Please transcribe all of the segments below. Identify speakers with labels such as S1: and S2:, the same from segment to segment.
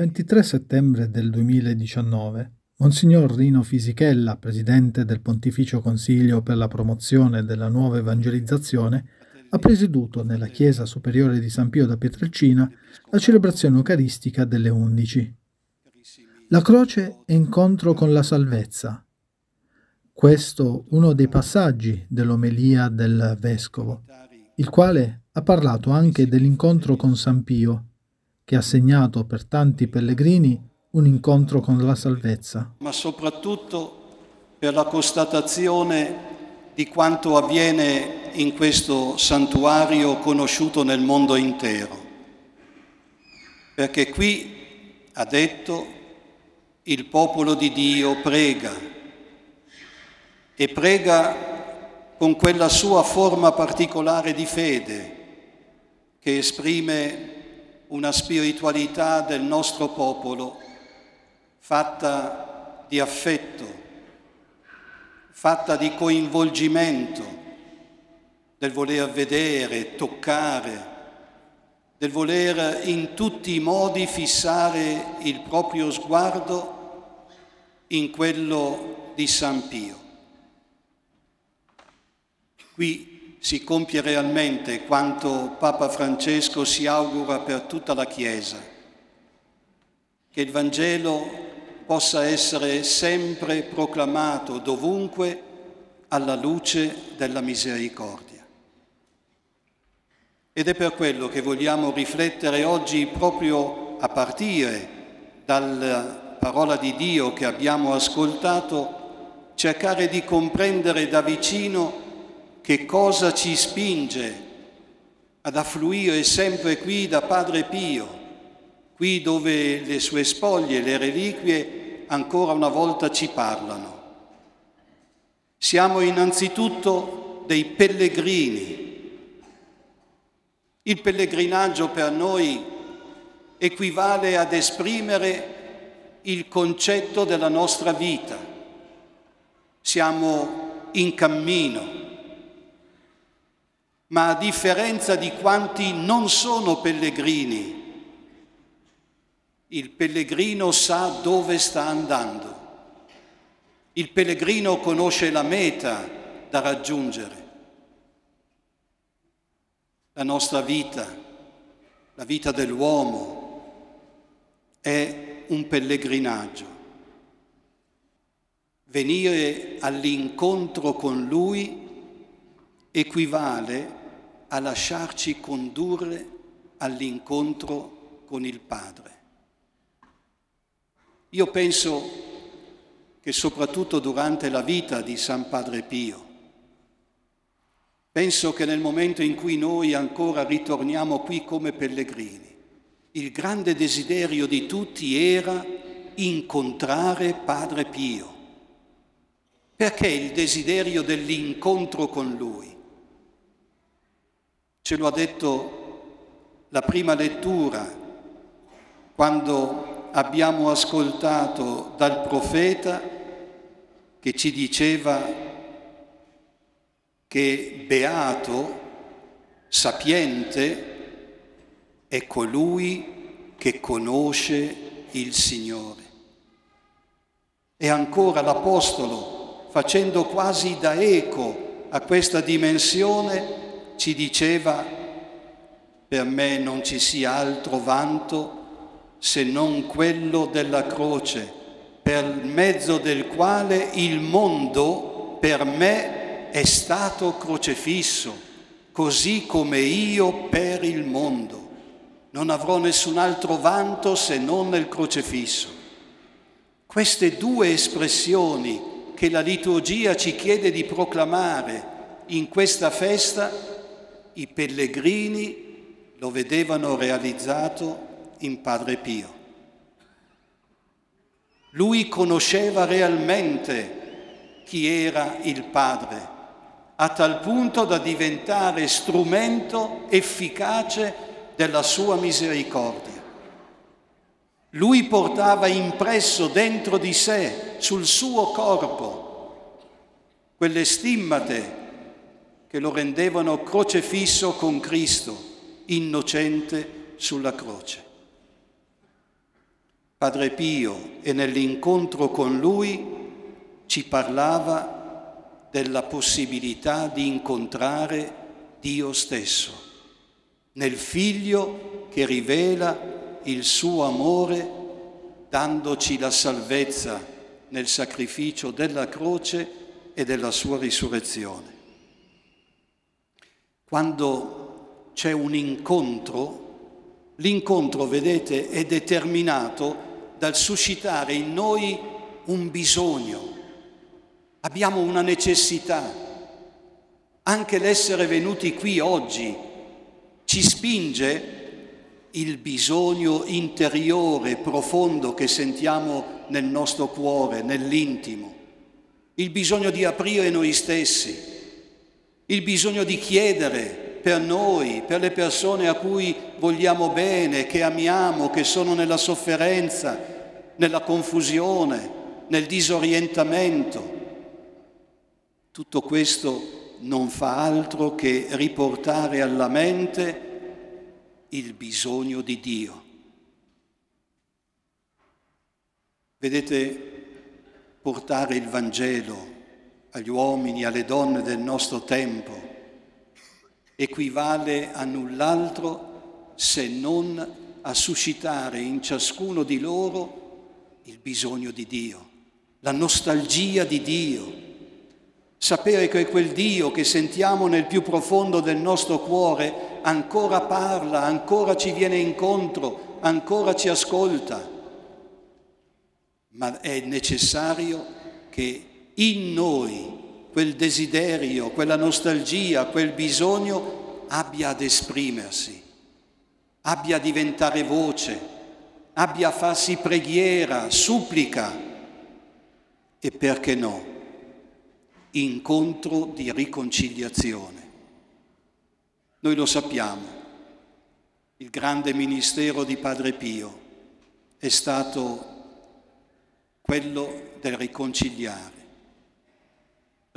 S1: Il 23 settembre del 2019, Monsignor Rino Fisichella, presidente del Pontificio Consiglio per la promozione della nuova evangelizzazione, ha presieduto nella Chiesa Superiore di San Pio da Pietrelcina la celebrazione eucaristica delle undici. La croce è incontro con la salvezza. Questo uno dei passaggi dell'omelia del Vescovo, il quale ha parlato anche dell'incontro con San Pio, che ha segnato per tanti pellegrini un incontro con la salvezza.
S2: Ma soprattutto per la constatazione di quanto avviene in questo santuario conosciuto nel mondo intero. Perché qui, ha detto, il popolo di Dio prega e prega con quella sua forma particolare di fede che esprime una spiritualità del nostro popolo fatta di affetto, fatta di coinvolgimento, del voler vedere, toccare, del voler in tutti i modi fissare il proprio sguardo in quello di San Pio. Qui si compie realmente quanto Papa Francesco si augura per tutta la Chiesa, che il Vangelo possa essere sempre proclamato dovunque alla luce della misericordia. Ed è per quello che vogliamo riflettere oggi proprio a partire dalla parola di Dio che abbiamo ascoltato, cercare di comprendere da vicino che cosa ci spinge ad affluire sempre qui da Padre Pio, qui dove le sue spoglie, le reliquie ancora una volta ci parlano. Siamo innanzitutto dei pellegrini. Il pellegrinaggio per noi equivale ad esprimere il concetto della nostra vita. Siamo in cammino ma a differenza di quanti non sono pellegrini, il pellegrino sa dove sta andando. Il pellegrino conosce la meta da raggiungere. La nostra vita, la vita dell'uomo, è un pellegrinaggio. Venire all'incontro con Lui equivale a lasciarci condurre all'incontro con il Padre. Io penso che soprattutto durante la vita di San Padre Pio, penso che nel momento in cui noi ancora ritorniamo qui come pellegrini, il grande desiderio di tutti era incontrare Padre Pio. Perché il desiderio dell'incontro con Lui? Ce lo ha detto la prima lettura, quando abbiamo ascoltato dal profeta che ci diceva che beato, sapiente, è colui che conosce il Signore. E ancora l'Apostolo, facendo quasi da eco a questa dimensione, ci diceva, per me non ci sia altro vanto se non quello della croce, per mezzo del quale il mondo per me è stato crocefisso, così come io per il mondo. Non avrò nessun altro vanto se non nel crocefisso. Queste due espressioni che la liturgia ci chiede di proclamare in questa festa i pellegrini lo vedevano realizzato in Padre Pio. Lui conosceva realmente chi era il Padre, a tal punto da diventare strumento efficace della sua misericordia. Lui portava impresso dentro di sé, sul suo corpo, quelle stimmate che lo rendevano crocefisso con Cristo, innocente sulla croce. Padre Pio e nell'incontro con lui ci parlava della possibilità di incontrare Dio stesso, nel figlio che rivela il suo amore dandoci la salvezza nel sacrificio della croce e della sua risurrezione. Quando c'è un incontro, l'incontro, vedete, è determinato dal suscitare in noi un bisogno. Abbiamo una necessità. Anche l'essere venuti qui oggi ci spinge il bisogno interiore, profondo che sentiamo nel nostro cuore, nell'intimo, il bisogno di aprire noi stessi, il bisogno di chiedere per noi, per le persone a cui vogliamo bene, che amiamo, che sono nella sofferenza, nella confusione, nel disorientamento. Tutto questo non fa altro che riportare alla mente il bisogno di Dio. Vedete, portare il Vangelo agli uomini, alle donne del nostro tempo, equivale a null'altro se non a suscitare in ciascuno di loro il bisogno di Dio, la nostalgia di Dio, sapere che quel Dio che sentiamo nel più profondo del nostro cuore ancora parla, ancora ci viene incontro, ancora ci ascolta. Ma è necessario che in noi quel desiderio, quella nostalgia, quel bisogno abbia ad esprimersi, abbia a diventare voce, abbia a farsi preghiera, supplica e perché no, incontro di riconciliazione. Noi lo sappiamo, il grande ministero di Padre Pio è stato quello del riconciliare,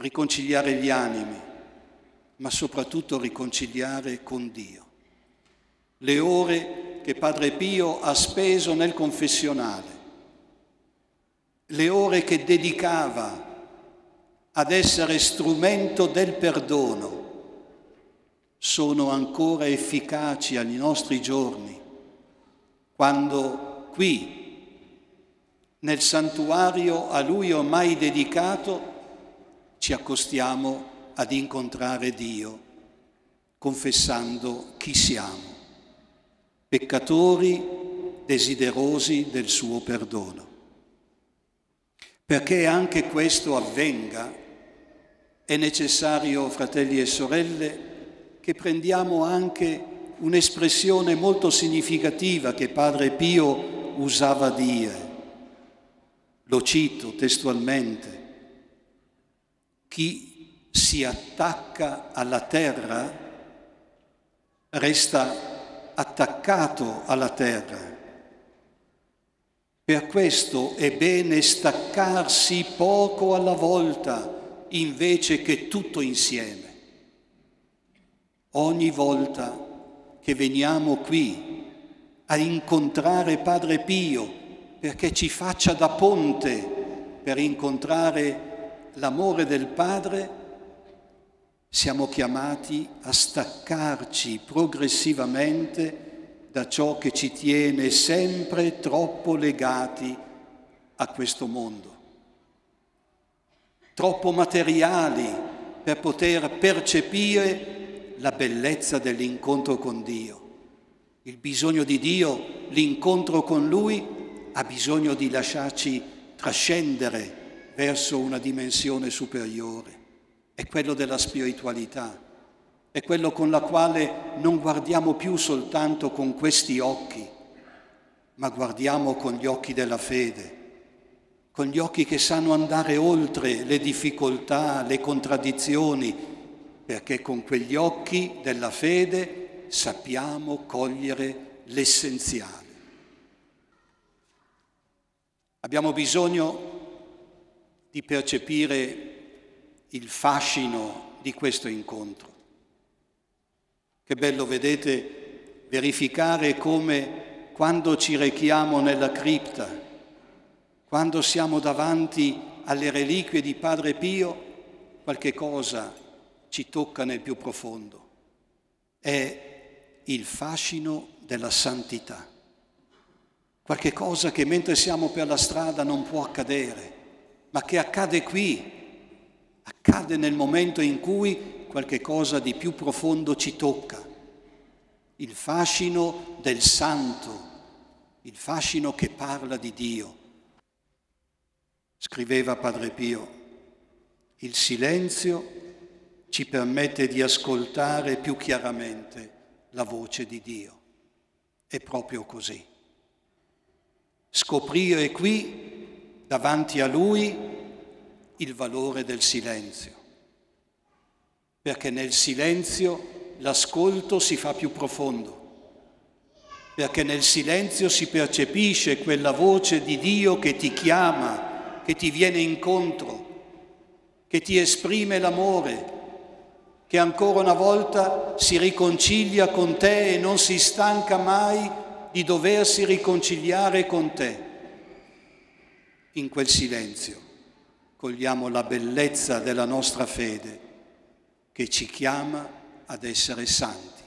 S2: riconciliare gli animi, ma soprattutto riconciliare con Dio. Le ore che Padre Pio ha speso nel confessionale, le ore che dedicava ad essere strumento del perdono, sono ancora efficaci ai nostri giorni, quando qui, nel santuario a Lui ormai dedicato, ci accostiamo ad incontrare Dio, confessando chi siamo, peccatori desiderosi del suo perdono. Perché anche questo avvenga, è necessario, fratelli e sorelle, che prendiamo anche un'espressione molto significativa che Padre Pio usava dire. Lo cito testualmente. Chi si attacca alla terra resta attaccato alla terra. Per questo è bene staccarsi poco alla volta invece che tutto insieme ogni volta che veniamo qui a incontrare Padre Pio perché ci faccia da ponte per incontrare l'amore del Padre, siamo chiamati a staccarci progressivamente da ciò che ci tiene sempre troppo legati a questo mondo, troppo materiali per poter percepire la bellezza dell'incontro con Dio. Il bisogno di Dio, l'incontro con Lui, ha bisogno di lasciarci trascendere verso una dimensione superiore. È quello della spiritualità, è quello con la quale non guardiamo più soltanto con questi occhi, ma guardiamo con gli occhi della fede, con gli occhi che sanno andare oltre le difficoltà, le contraddizioni, perché con quegli occhi della fede sappiamo cogliere l'essenziale. Abbiamo bisogno di percepire il fascino di questo incontro. Che bello, vedete, verificare come quando ci rechiamo nella cripta, quando siamo davanti alle reliquie di Padre Pio, qualche cosa ci tocca nel più profondo. È il fascino della santità. Qualche cosa che mentre siamo per la strada non può accadere, ma che accade qui, accade nel momento in cui qualche cosa di più profondo ci tocca il fascino del santo, il fascino che parla di Dio. Scriveva Padre Pio, il silenzio ci permette di ascoltare più chiaramente la voce di Dio. È proprio così. Scoprire qui, davanti a Lui, il valore del silenzio, perché nel silenzio l'ascolto si fa più profondo, perché nel silenzio si percepisce quella voce di Dio che ti chiama, che ti viene incontro, che ti esprime l'amore, che ancora una volta si riconcilia con te e non si stanca mai di doversi riconciliare con te. In quel silenzio cogliamo la bellezza della nostra fede che ci chiama ad essere santi.